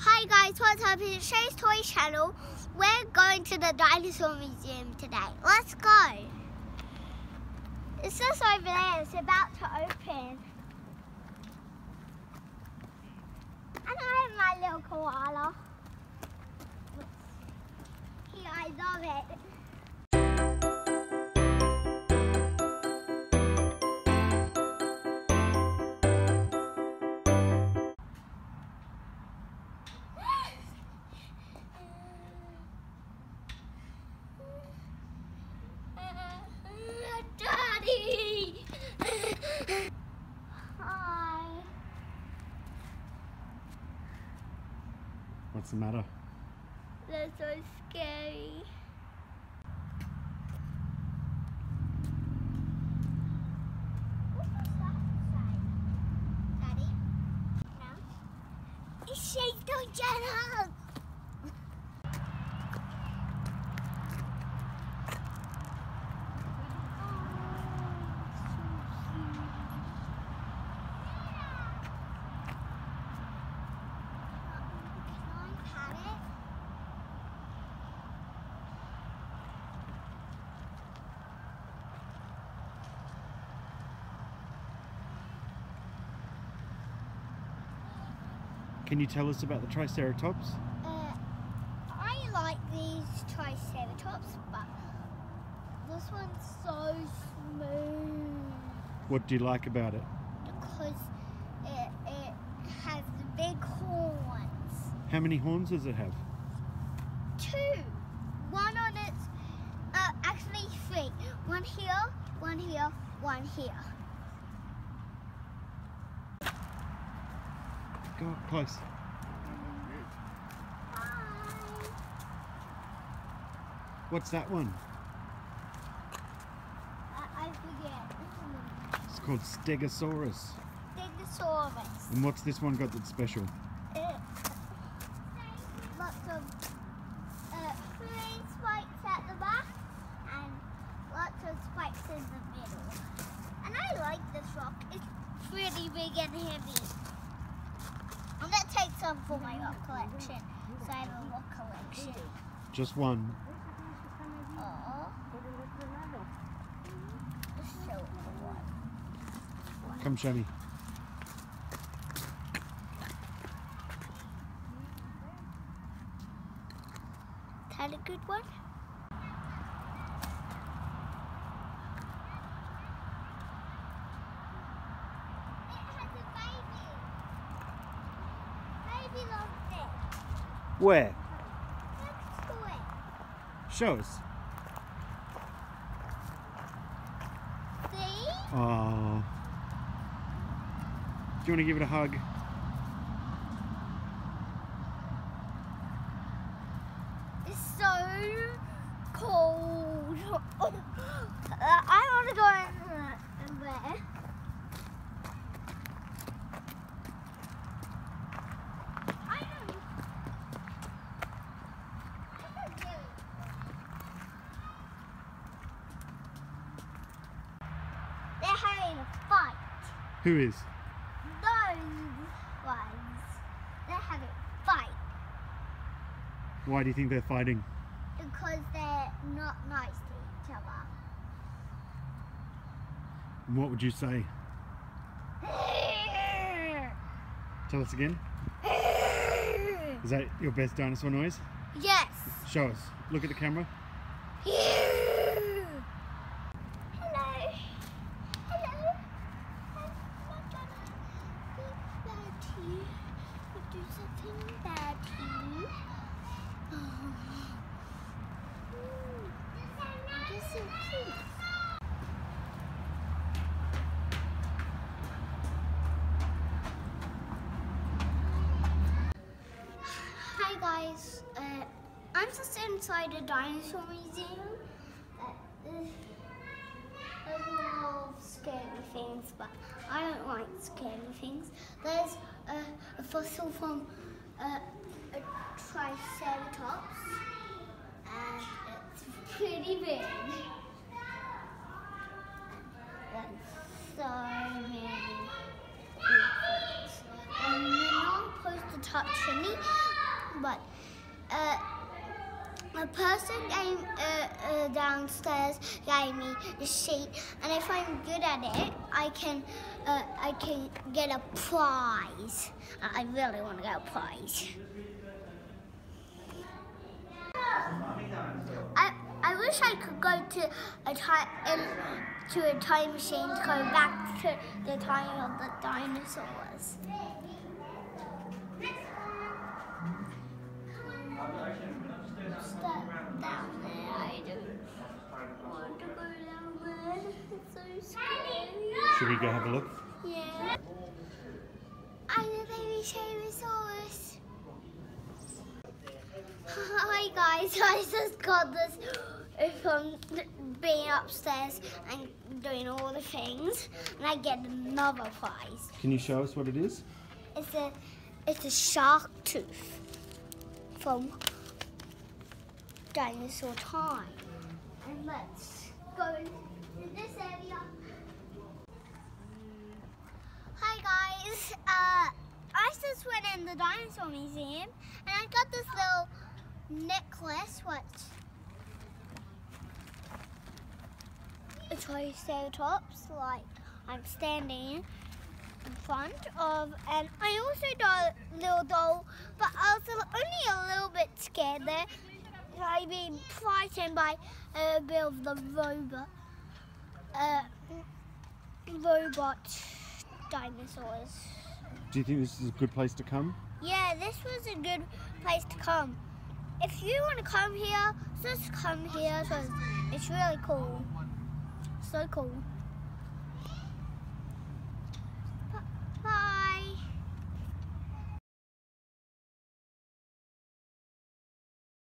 Hi guys, what's up? It's Shae's Toy Channel. We're going to the dinosaur museum today. Let's go. It's just over there. It's about to open. What's the matter? That's so scary. Daddy? No? It's Shake the Channel! Can I pat it? Can you tell us about the Triceratops? Uh, I like these Triceratops, but this one's so smooth What do you like about it? because it, it has the big horns. How many horns does it have? Two. One on its, uh, actually three. One here, one here, one here. Go up close. What's that one? I, I forget. It's called Stegosaurus. Stegosaurus. And what's this one got that's special? Uh, lots of uh, three spikes at the back and lots of spikes in the middle. And I like this rock. It's pretty big and heavy. I'm gonna take some for my rock collection. So I have a rock collection. Just one. The silver one. Come show me. Is that a good one? Where? Show us. See? Oh. Do you want to give it a hug? It's so cold. I want to go in there. I don't. I don't get it. They're having a fight. Who is? Those ones. They're having a fight. Why do you think they're fighting? Because they're not nice to each other. And what would you say? Tell us again. Is that your best dinosaur noise? yes. Show us. Look at the camera. Hello. Hello. I'm not gonna be bad to you. Or do something bad to you. Oh. Mm. You're so cute. Hi guys, uh, I'm just inside a dinosaur museum. There's there's a lot of scary things, but I don't like scary things. There's a, a fossil from uh, a Triceratops, and it's pretty big. There's so many big things. And we're not supposed to touch any. But uh, a person came uh, uh, downstairs gave me a sheet, and if I'm good at it, I can uh, I can get a prize. I really want to get a prize. I I wish I could go to a time to a time machine to go back to the time of the dinosaurs. Should we go have a look? Yeah. I'm a baby Tyrannosaurus. Hi guys, I just got this from being upstairs and doing all the things, and I get another prize. Can you show us what it is? It's a it's a shark tooth from dinosaur time. And let's go into this area. Hi uh, I just went in the dinosaur museum and I got this little necklace. What? A triceratops, like I'm standing in front of, and I also got a little doll, but I was only a little bit scared there. I've been frightened by a bit of the robot, uh, robot dinosaurs. Do you think this is a good place to come? Yeah, this was a good place to come. If you want to come here, just come here. So it's really cool. So cool.